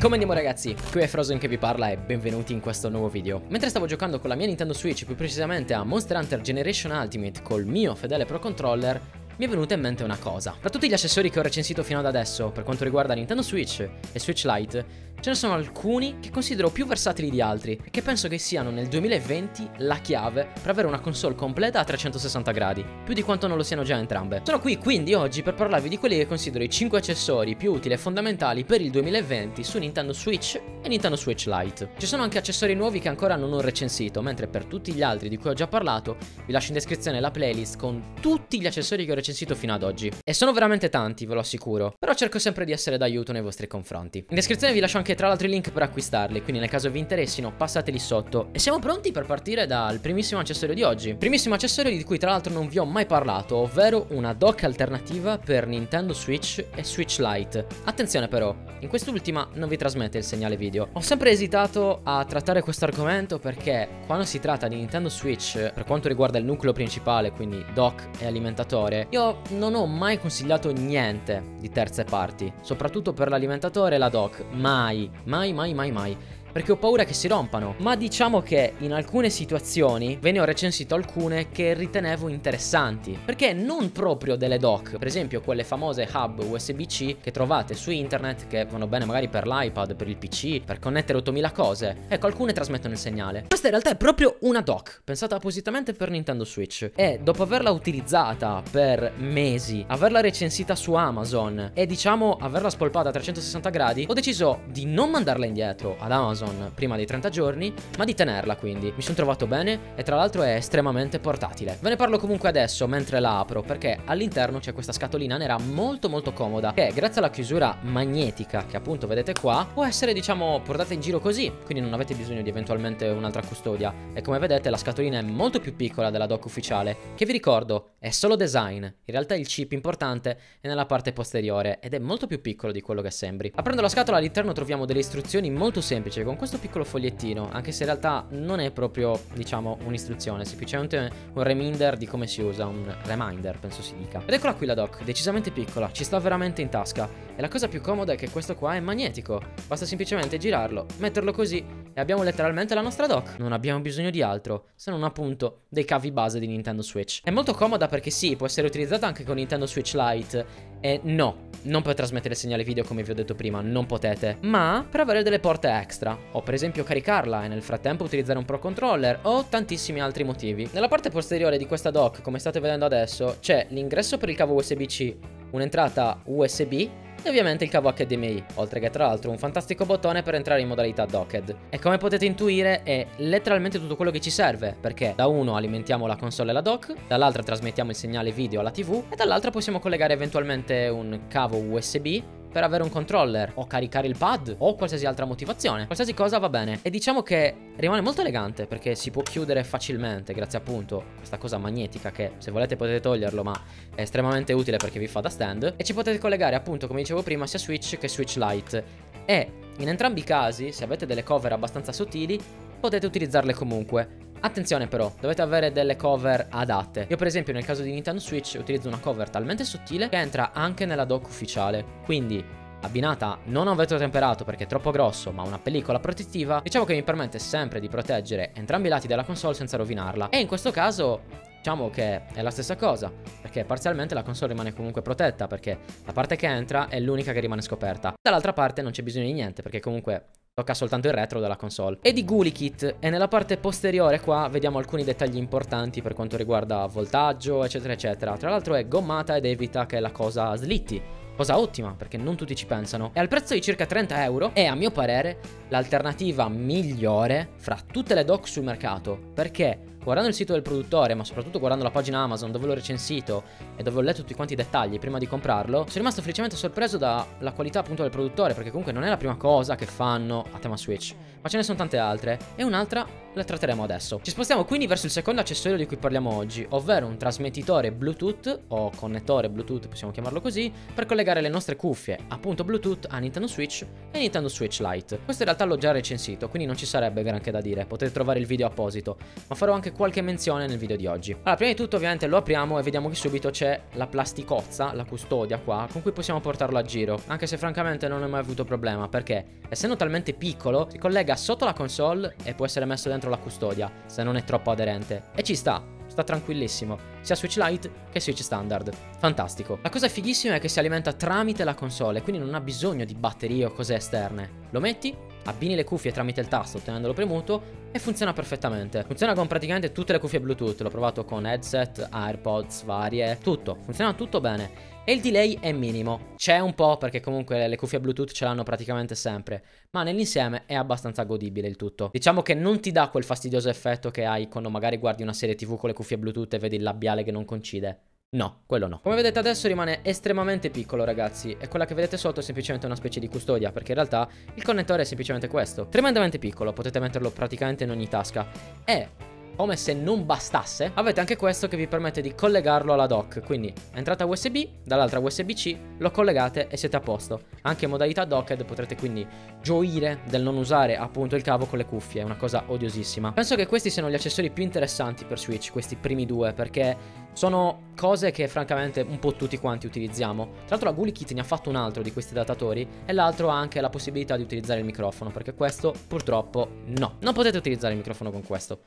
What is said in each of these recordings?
Come andiamo ragazzi? Qui è Frozen che vi parla e benvenuti in questo nuovo video. Mentre stavo giocando con la mia Nintendo Switch, più precisamente a Monster Hunter Generation Ultimate col mio fedele Pro Controller, mi è venuta in mente una cosa. Tra tutti gli accessori che ho recensito fino ad adesso per quanto riguarda Nintendo Switch e Switch Lite, ce ne sono alcuni che considero più versatili di altri e che penso che siano nel 2020 la chiave per avere una console completa a 360 gradi, più di quanto non lo siano già entrambe. Sono qui quindi oggi per parlarvi di quelli che considero i 5 accessori più utili e fondamentali per il 2020 su Nintendo Switch e Nintendo Switch Lite. Ci sono anche accessori nuovi che ancora non ho recensito, mentre per tutti gli altri di cui ho già parlato vi lascio in descrizione la playlist con tutti gli accessori che ho recensito fino ad oggi. E sono veramente tanti, ve lo assicuro, però cerco sempre di essere d'aiuto nei vostri confronti. In descrizione vi lascio anche tra l'altro i link per acquistarli, quindi nel caso vi interessino passateli sotto. E siamo pronti per partire dal primissimo accessorio di oggi. Primissimo accessorio di cui tra l'altro non vi ho mai parlato, ovvero una dock alternativa per Nintendo Switch e Switch Lite. Attenzione però, in quest'ultima non vi trasmette il segnale video. Ho sempre esitato a trattare questo argomento perché quando si tratta di Nintendo Switch, per quanto riguarda il nucleo principale, quindi dock e alimentatore, io non ho mai consigliato niente di terze parti, soprattutto per l'alimentatore e la dock, mai, mai, mai, mai, mai perché ho paura che si rompano. Ma diciamo che in alcune situazioni ve ne ho recensito alcune che ritenevo interessanti, perché non proprio delle dock, per esempio quelle famose hub USB-C che trovate su internet che vanno bene magari per l'iPad, per il PC, per connettere 8000 cose. Ecco, alcune trasmettono il segnale. Questa in realtà è proprio una dock, pensata appositamente per Nintendo Switch. E dopo averla utilizzata per mesi, averla recensita su Amazon e diciamo averla spolpata a 360 gradi, ho deciso di non mandarla indietro ad Amazon Amazon prima dei 30 giorni, ma di tenerla quindi. Mi sono trovato bene e tra l'altro è estremamente portatile. Ve ne parlo comunque adesso mentre la apro perché all'interno c'è questa scatolina nera molto molto comoda che grazie alla chiusura magnetica che appunto vedete qua può essere diciamo portata in giro così, quindi non avete bisogno di eventualmente un'altra custodia. E come vedete la scatolina è molto più piccola della dock ufficiale, che vi ricordo è solo design. In realtà il chip importante è nella parte posteriore ed è molto più piccolo di quello che sembri. Aprendo la scatola all'interno troviamo delle istruzioni molto semplici con questo piccolo fogliettino, anche se in realtà non è proprio, diciamo, un'istruzione, semplicemente un reminder di come si usa, un reminder penso si dica. Ed eccola qui la dock, decisamente piccola, ci sta veramente in tasca. E la cosa più comoda è che questo qua è magnetico, basta semplicemente girarlo, metterlo così e abbiamo letteralmente la nostra dock. Non abbiamo bisogno di altro, se non appunto dei cavi base di Nintendo Switch. È molto comoda perché sì, può essere utilizzata anche con Nintendo Switch Lite e no, non per trasmettere segnale video come vi ho detto prima, non potete, ma per avere delle porte extra, o per esempio caricarla e nel frattempo utilizzare un Pro Controller, o tantissimi altri motivi. Nella parte posteriore di questa dock, come state vedendo adesso, c'è l'ingresso per il cavo USB-C, un'entrata USB e ovviamente il cavo HDMI, oltre che tra l'altro un fantastico bottone per entrare in modalità docked. E come potete intuire è letteralmente tutto quello che ci serve, perché da uno alimentiamo la console e la dock, dall'altra trasmettiamo il segnale video alla TV e dall'altra possiamo collegare eventualmente un cavo USB per avere un controller o caricare il pad o qualsiasi altra motivazione. Qualsiasi cosa va bene. E diciamo che rimane molto elegante perché si può chiudere facilmente grazie appunto a questa cosa magnetica che se volete potete toglierlo ma è estremamente utile perché vi fa da stand. E ci potete collegare appunto come dicevo prima sia Switch che Switch Lite. E in entrambi i casi se avete delle cover abbastanza sottili potete utilizzarle comunque. Attenzione però, dovete avere delle cover adatte. Io per esempio nel caso di Nintendo Switch utilizzo una cover talmente sottile che entra anche nella dock ufficiale. Quindi abbinata non a un vetro temperato perché è troppo grosso, ma una pellicola protettiva, diciamo che mi permette sempre di proteggere entrambi i lati della console senza rovinarla. E in questo caso diciamo che è la stessa cosa, perché parzialmente la console rimane comunque protetta, perché la parte che entra è l'unica che rimane scoperta. Dall'altra parte non c'è bisogno di niente, perché comunque Tocca soltanto il retro della console. E di Gulikit. E nella parte posteriore qua vediamo alcuni dettagli importanti per quanto riguarda voltaggio, eccetera, eccetera. Tra l'altro è gommata ed evita che la cosa slitti. Cosa ottima, perché non tutti ci pensano. E al prezzo di circa 30 euro è, a mio parere, l'alternativa migliore fra tutte le dock sul mercato. Perché guardando il sito del produttore, ma soprattutto guardando la pagina Amazon dove l'ho recensito e dove ho letto tutti quanti i dettagli prima di comprarlo, sono rimasto felicemente sorpreso dalla qualità appunto del produttore, perché comunque non è la prima cosa che fanno a tema Switch. ma ce ne sono tante altre. E un'altra la tratteremo adesso. Ci spostiamo quindi verso il secondo accessorio di cui parliamo oggi, ovvero un trasmettitore Bluetooth o connettore Bluetooth, possiamo chiamarlo così, per collegare le nostre cuffie, appunto Bluetooth, a Nintendo Switch e Nintendo Switch Lite. Questo in realtà l'ho già recensito, quindi non ci sarebbe granché da dire, potete trovare il video apposito, ma farò anche qualche menzione nel video di oggi. Allora, prima di tutto ovviamente lo apriamo e vediamo che subito c'è la plasticozza, la custodia qua, con cui possiamo portarlo a giro, anche se francamente non ho mai avuto problema, perché essendo talmente piccolo si collega sotto la console e può essere messo dentro la custodia, se non è troppo aderente. E ci sta, sta tranquillissimo, sia Switch Lite che Switch Standard. Fantastico. La cosa fighissima è che si alimenta tramite la console, quindi non ha bisogno di batterie o cose esterne. Lo metti, abbini le cuffie tramite il tasto tenendolo premuto e funziona perfettamente. Funziona con praticamente tutte le cuffie Bluetooth, l'ho provato con headset, AirPods varie, tutto, funziona tutto bene. E il delay è minimo. C'è un po' perché comunque le cuffie Bluetooth ce l'hanno praticamente sempre, ma nell'insieme è abbastanza godibile il tutto. Diciamo che non ti dà quel fastidioso effetto che hai quando magari guardi una serie TV con le cuffie Bluetooth e vedi il labiale che non coincide. No, quello no. Come vedete adesso rimane estremamente piccolo ragazzi e quella che vedete sotto è semplicemente una specie di custodia perché in realtà il connettore è semplicemente questo. Tremendamente piccolo, potete metterlo praticamente in ogni tasca. E come se non bastasse, avete anche questo che vi permette di collegarlo alla dock. Quindi entrata USB, dall'altra USB-C, lo collegate e siete a posto. Anche in modalità docked potrete quindi gioire del non usare appunto il cavo con le cuffie, è una cosa odiosissima. Penso che questi siano gli accessori più interessanti per Switch, questi primi due, perché sono cose che francamente un po' tutti quanti utilizziamo. Tra l'altro la GuliKit ne ha fatto un altro di questi datatori e l'altro ha anche la possibilità di utilizzare il microfono, perché questo purtroppo no. Non potete utilizzare il microfono con questo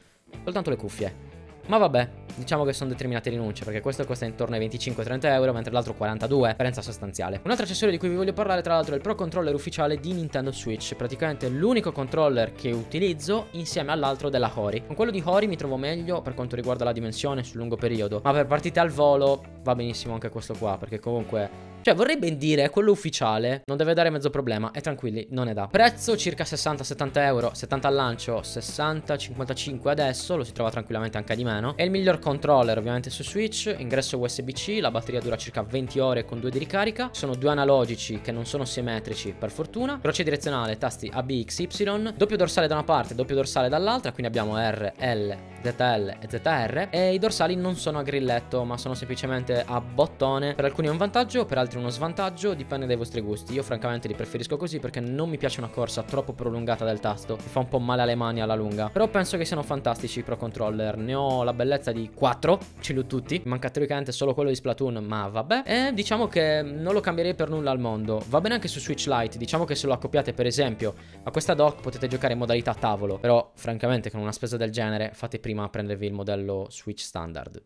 soltanto le cuffie. Ma vabbè, diciamo che sono determinate rinunce, perché questo costa intorno ai 25-30 euro, mentre l'altro 42, differenza sostanziale. Un altro accessorio di cui vi voglio parlare, tra l'altro, è il Pro Controller ufficiale di Nintendo Switch, praticamente l'unico controller che utilizzo insieme all'altro della Hori. Con quello di Hori mi trovo meglio per quanto riguarda la dimensione sul lungo periodo, ma per partite al volo va benissimo anche questo qua, perché comunque cioè vorrei ben dire, quello ufficiale non deve dare mezzo problema e tranquilli, non ne dà. Prezzo circa 60-70 euro, 70 al lancio, 60-55 adesso, lo si trova tranquillamente anche di meno. È il miglior controller ovviamente su Switch, ingresso USB-C, la batteria dura circa 20 ore con due di ricarica. Sono due analogici che non sono simmetrici per fortuna. Croce direzionale, tasti A, B, X, Y, doppio dorsale da una parte, doppio dorsale dall'altra, quindi abbiamo R, L, ZL e ZR. E i dorsali non sono a grilletto ma sono semplicemente a bottone. Per alcuni è un vantaggio, per altri altri uno svantaggio, dipende dai vostri gusti. Io francamente li preferisco così perché non mi piace una corsa troppo prolungata del tasto, mi fa un po' male alle mani alla lunga. Però penso che siano fantastici i Pro Controller, ne ho la bellezza di 4, ce li ho tutti, manca teoricamente solo quello di Splatoon, ma vabbè. E diciamo che non lo cambierei per nulla al mondo. Va bene anche su Switch Lite, diciamo che se lo accoppiate per esempio a questa dock potete giocare in modalità tavolo, però francamente con una spesa del genere fate prima a prendervi il modello Switch standard.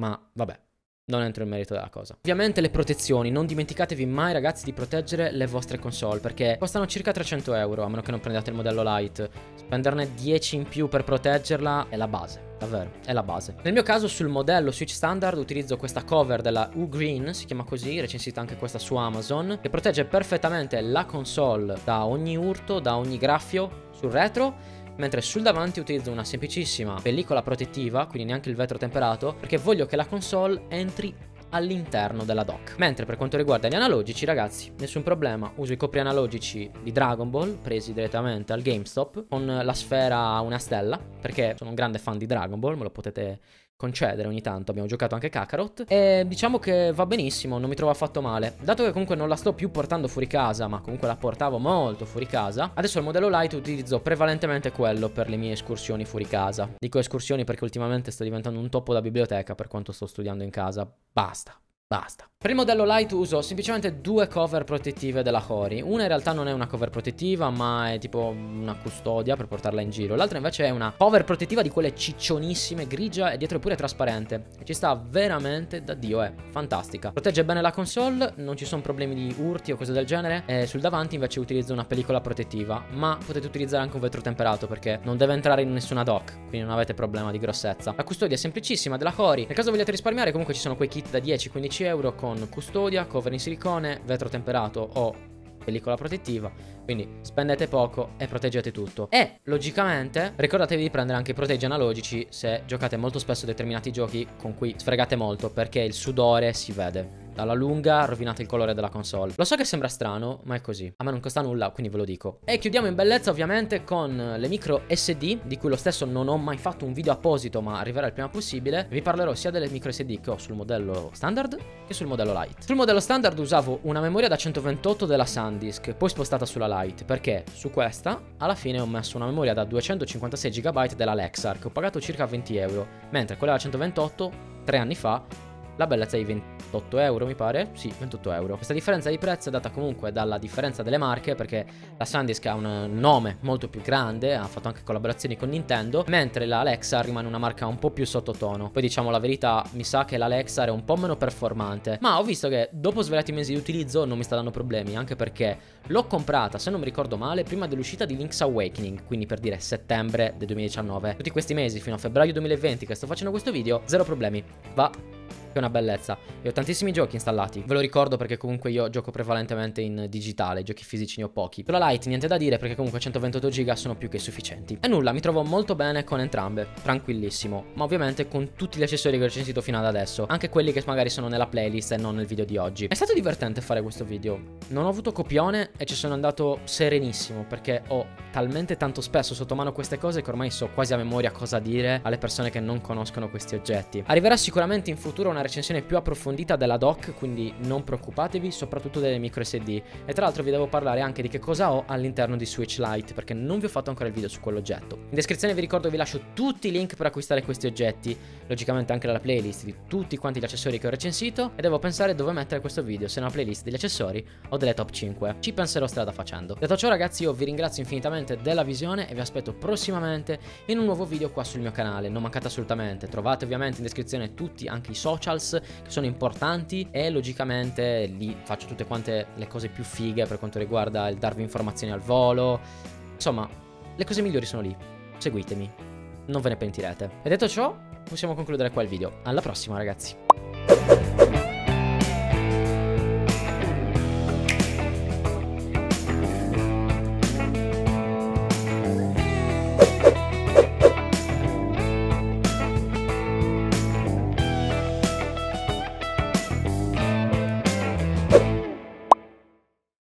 Ma vabbè, non entro in merito della cosa. Ovviamente le protezioni, non dimenticatevi mai ragazzi di proteggere le vostre console perché costano circa 300 euro a meno che non prendiate il modello light. Spenderne 10 in più per proteggerla è la base. Davvero, è la base. Nel mio caso sul modello Switch Standard utilizzo questa cover della U-Green, si chiama così, recensita anche questa su Amazon, che protegge perfettamente la console da ogni urto, da ogni graffio sul retro mentre sul davanti utilizzo una semplicissima pellicola protettiva, quindi neanche il vetro temperato, perché voglio che la console entri all'interno della dock. Mentre per quanto riguarda gli analogici, ragazzi, nessun problema, uso i copri analogici di Dragon Ball presi direttamente al GameStop con la sfera una stella, perché sono un grande fan di Dragon Ball, me lo potete concedere ogni tanto. Abbiamo giocato anche Kakarot. E diciamo che va benissimo, non mi trovo affatto male. Dato che comunque non la sto più portando fuori casa, ma comunque la portavo molto fuori casa, adesso il modello light utilizzo prevalentemente quello per le mie escursioni fuori casa. Dico escursioni perché ultimamente sto diventando un topo da biblioteca per quanto sto studiando in casa. Basta. Basta. Per il modello light uso semplicemente due cover protettive della Hori. Una in realtà non è una cover protettiva, ma è tipo una custodia per portarla in giro. L'altra invece è una cover protettiva di quelle ciccionissime, grigia e dietro è pure trasparente. E ci sta veramente da dio, è fantastica. Protegge bene la console, non ci sono problemi di urti o cose del genere. E sul davanti invece utilizzo una pellicola protettiva, ma potete utilizzare anche un vetro temperato perché non deve entrare in nessuna dock, quindi non avete problema di grossezza. La custodia è semplicissima della Hori. Nel caso vogliate risparmiare comunque ci sono quei kit da 10-15 euro con custodia, cover in silicone, vetro temperato o pellicola protettiva, quindi spendete poco e proteggete tutto. E logicamente ricordatevi di prendere anche i proteggi analogici se giocate molto spesso determinati giochi con cui sfregate molto perché il sudore si vede alla lunga rovinate il colore della console. Lo so che sembra strano, ma è così. A me non costa nulla, quindi ve lo dico. E chiudiamo in bellezza ovviamente con le micro SD, di cui lo stesso non ho mai fatto un video apposito, ma arriverà il prima possibile. Vi parlerò sia delle micro SD che ho sul modello standard che sul modello Lite. Sul modello standard usavo una memoria da 128 della SanDisk, poi spostata sulla Lite, perché su questa alla fine ho messo una memoria da 256 GB della Lexar, che ho pagato circa 20 euro, mentre quella da 128, tre anni fa, la bellezza di 28 euro mi pare, sì 28 euro. Questa differenza di prezzo è data comunque dalla differenza delle marche perché la SanDisk ha un nome molto più grande, ha fatto anche collaborazioni con Nintendo, mentre la Alexa rimane una marca un po' più sottotono. Poi diciamo la verità, mi sa che l'Alexa è un po' meno performante, ma ho visto che dopo svariati mesi di utilizzo non mi sta dando problemi, anche perché l'ho comprata, se non mi ricordo male, prima dell'uscita di Link's Awakening, quindi per dire settembre del 2019. Tutti questi mesi fino a febbraio 2020 che sto facendo questo video, zero problemi. Va è una bellezza. E ho tantissimi giochi installati. Ve lo ricordo perché comunque io gioco prevalentemente in digitale, giochi fisici ne ho pochi. Sulla Lite niente da dire perché comunque 128 giga sono più che sufficienti. E nulla, mi trovo molto bene con entrambe, tranquillissimo. Ma ovviamente con tutti gli accessori che ho recensito fino ad adesso. Anche quelli che magari sono nella playlist e non nel video di oggi. È stato divertente fare questo video. Non ho avuto copione e ci sono andato serenissimo perché ho talmente tanto spesso sotto mano queste cose che ormai so quasi a memoria cosa dire alle persone che non conoscono questi oggetti. Arriverà sicuramente in futuro una recensione più approfondita della doc, quindi non preoccupatevi, soprattutto delle micro SD. E tra l'altro vi devo parlare anche di che cosa ho all'interno di Switch Lite, perché non vi ho fatto ancora il video su quell'oggetto. In descrizione vi ricordo che vi lascio tutti i link per acquistare questi oggetti, logicamente anche la playlist di tutti quanti gli accessori che ho recensito, e devo pensare dove mettere questo video, se nella playlist degli accessori o delle top 5. Ci penserò strada facendo. Detto ciò ragazzi io vi ringrazio infinitamente della visione e vi aspetto prossimamente in un nuovo video qua sul mio canale, non mancate assolutamente, trovate ovviamente in descrizione tutti anche i social socials che sono importanti e logicamente lì faccio tutte quante le cose più fighe per quanto riguarda il darvi informazioni al volo. Insomma, le cose migliori sono lì. Seguitemi, non ve ne pentirete. E detto ciò, possiamo concludere qua il video. Alla prossima ragazzi.